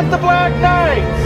at the Black Knights!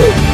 Woo!